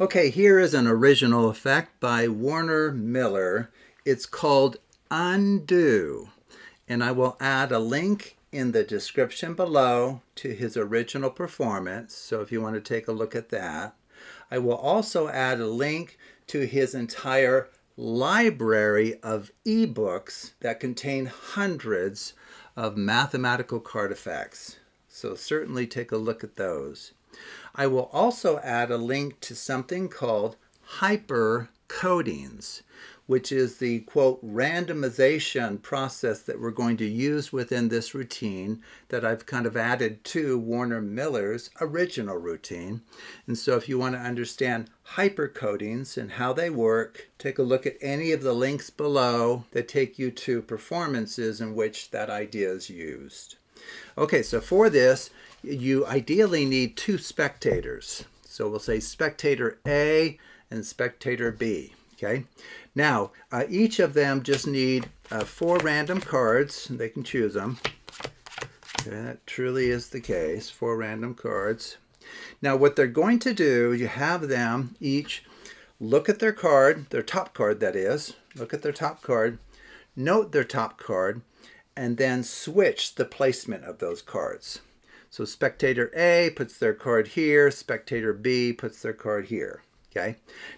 Okay, here is an original effect by Werner Miller. It's called Undo. And I will add a link in the description below to his original performance. So if you want to take a look at that. I will also add a link to his entire library of ebooks that contain hundreds of mathematical card effects. So certainly take a look at those. I will also add a link to something called HyperCOATings, which is the quote randomization process that we're going to use within this routine that I've kind of added to Werner Miller's original routine. And so if you want to understand HyperCOATings and how they work, take a look at any of the links below that take you to performances in which that idea is used. Okay, so for this, you ideally need two spectators. So we'll say spectator A and spectator B. Okay. Now, uh, each of them just need uh, four random cards. They can choose them. That truly is the case. Four random cards. Now, what they're going to do, you have them each look at their card, their top card, that is. Look at their top card. Note their top card and then switch the placement of those cards. So spectator A puts their card here, spectator B puts their card here. Okay.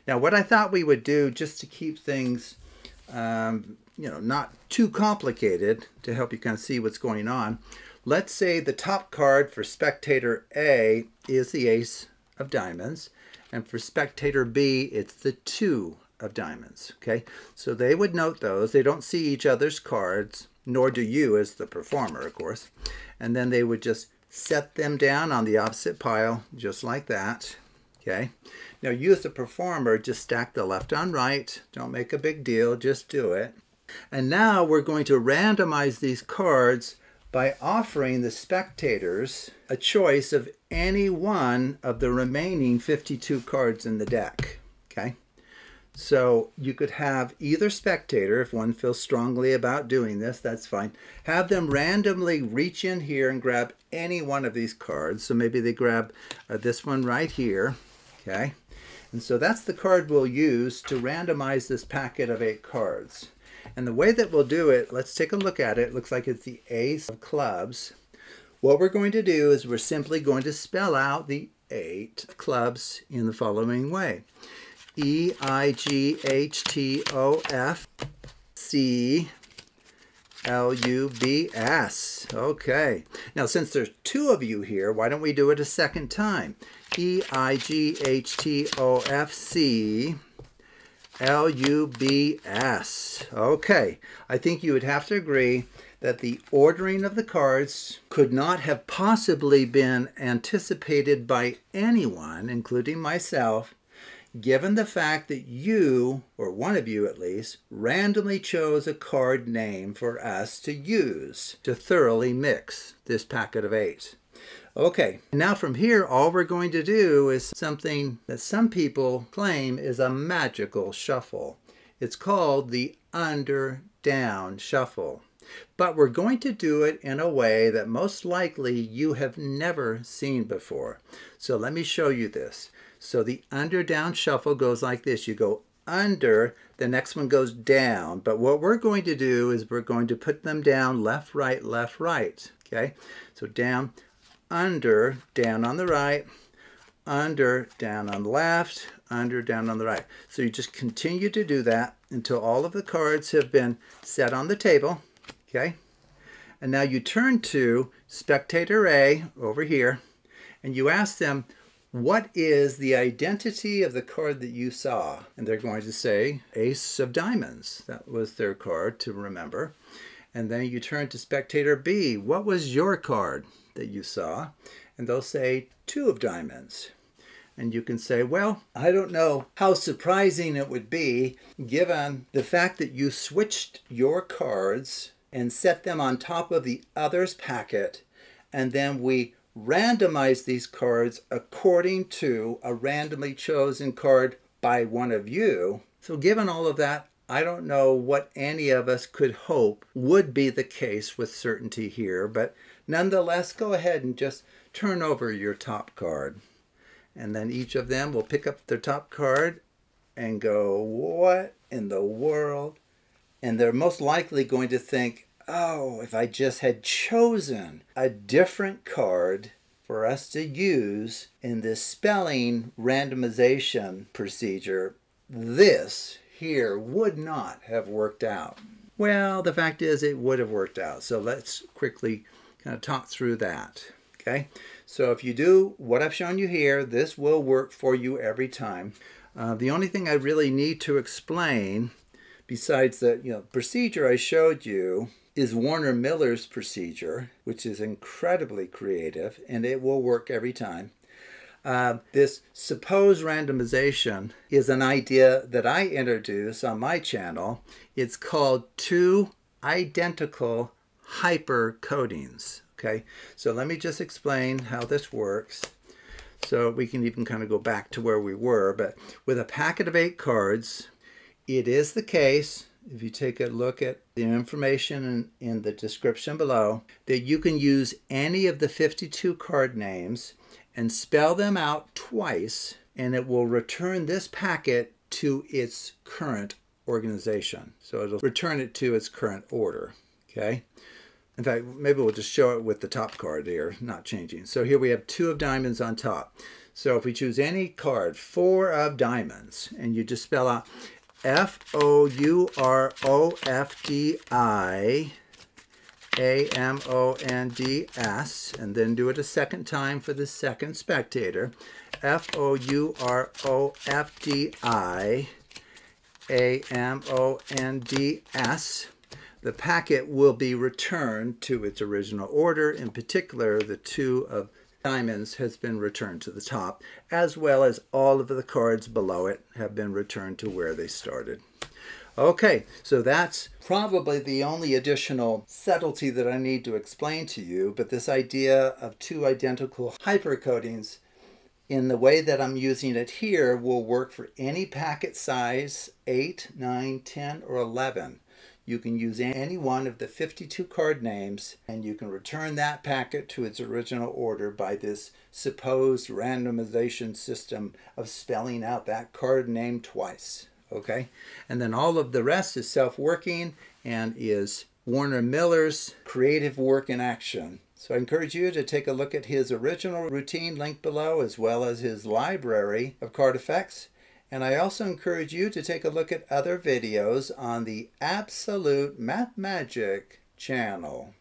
Now what I thought we would do just to keep things, um, you know, not too complicated to help you kind of see what's going on. Let's say the top card for spectator A is the ace of diamonds. And for spectator B, it's the two of diamonds. Okay. So they would note those. They don't see each other's cards nor do you as the performer, of course. And then they would just set them down on the opposite pile, just like that. Okay. Now you as the performer, just stack the left on right. Don't make a big deal, just do it. And now we're going to randomize these cards by offering the spectators a choice of any one of the remaining 52 cards in the deck. Okay. So you could have either spectator, if one feels strongly about doing this, that's fine. Have them randomly reach in here and grab any one of these cards. So maybe they grab uh, this one right here, okay? And so that's the card we'll use to randomize this packet of eight cards. And the way that we'll do it, let's take a look at it. it looks like it's the ace of clubs. What we're going to do is we're simply going to spell out the eight clubs in the following way. E I G H T O F C L U B S. Okay. Now, since there's two of you here, why don't we do it a second time? E I G H T O F C L U B S. Okay. I think you would have to agree that the ordering of the cards could not have possibly been anticipated by anyone, including myself, given the fact that you, or one of you at least, randomly chose a card name for us to use to thoroughly mix this packet of eight. Okay, now from here, all we're going to do is something that some people claim is a magical shuffle. It's called the under-down shuffle. But we're going to do it in a way that most likely you have never seen before. So let me show you this. So the under down shuffle goes like this. You go under, the next one goes down. But what we're going to do is we're going to put them down left, right, left, right. Okay, so down, under, down on the right, under, down on the left, under, down on the right. So you just continue to do that until all of the cards have been set on the table. Okay, and now you turn to spectator A over here, and you ask them, what is the identity of the card that you saw? And they're going to say Ace of Diamonds. That was their card to remember. And then you turn to spectator B. What was your card that you saw? And they'll say Two of Diamonds. And you can say, well, I don't know how surprising it would be given the fact that you switched your cards and set them on top of the other's packet, and then we randomize these cards according to a randomly chosen card by one of you. So given all of that, I don't know what any of us could hope would be the case with certainty here, but nonetheless, go ahead and just turn over your top card. And then each of them will pick up their top card and go, What in the world? And they're most likely going to think, Oh, if I just had chosen a different card for us to use in this spelling randomization procedure, this here would not have worked out. Well, the fact is it would have worked out. So let's quickly kind of talk through that. Okay, so if you do what I've shown you here, this will work for you every time. Uh, the only thing I really need to explain, besides the you know procedure I showed you, is Werner Miller's procedure, which is incredibly creative and it will work every time. Uh, this suppose randomization is an idea that I introduce on my channel. It's called two identical HyperCOATings. Okay, so let me just explain how this works. So we can even kind of go back to where we were, but with a packet of eight cards, it is the case, if you take a look at the information in, in the description below, that you can use any of the 52 card names and spell them out twice, and it will return this packet to its current organization. So it'll return it to its current order, okay? In fact, maybe we'll just show it with the top card here, not changing. So here we have two of diamonds on top. So if we choose any card, four of diamonds, and you just spell out F-O-U-R-O-F-D-I A-M-O-N-D-S, and then do it a second time for the second spectator. F-O-U-R-O-F-D-I A-M-O-N-D-S the packet will be returned to its original order. In particular, the two of diamonds has been returned to the top, as well as all of the cards below it have been returned to where they started. Okay, so that's probably the only additional subtlety that I need to explain to you, but this idea of two identical HyperCOATings in the way that I'm using it here will work for any packet size 8, 9, 10, or 11. You can use any one of the 52 card names and you can return that packet to its original order by this supposed randomization system of spelling out that card name twice. Okay, and then all of the rest is self-working and is Werner Miller's creative work in action. So I encourage you to take a look at his original routine linked below as well as his library of card effects and I also encourage you to take a look at other videos on the Absolute Math Magic channel.